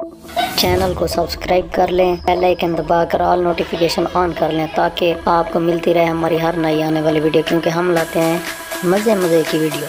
channel को subscribe कर लें बेल आइकन दबाकर ऑल नोटिफिकेशन ऑन कर लें ताकि आपको मिलती रहे हमारी हर नई आने वाली वीडियो क्योंकि हम लाते हैं मज़े मज़े की वीडियो